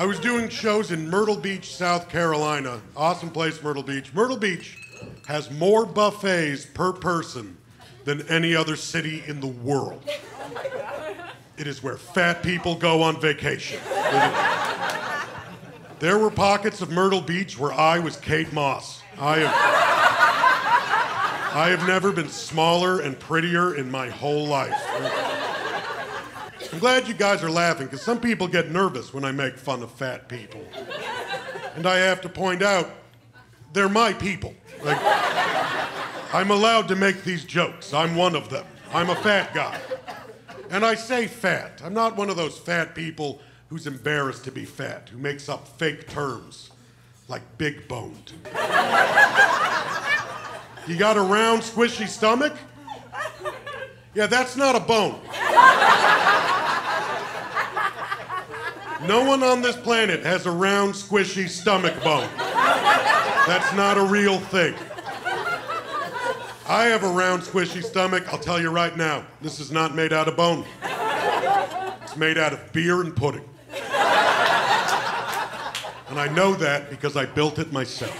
I was doing shows in Myrtle Beach, South Carolina. Awesome place, Myrtle Beach. Myrtle Beach has more buffets per person than any other city in the world. It is where fat people go on vacation. There were pockets of Myrtle Beach where I was Kate Moss. I have, I have never been smaller and prettier in my whole life. I'm glad you guys are laughing because some people get nervous when I make fun of fat people. And I have to point out, they're my people. Like, I'm allowed to make these jokes. I'm one of them. I'm a fat guy. And I say fat. I'm not one of those fat people who's embarrassed to be fat, who makes up fake terms like big boned. You got a round, squishy stomach? Yeah, that's not a bone. No one on this planet has a round, squishy stomach bone. That's not a real thing. I have a round, squishy stomach. I'll tell you right now, this is not made out of bone. It's made out of beer and pudding. And I know that because I built it myself.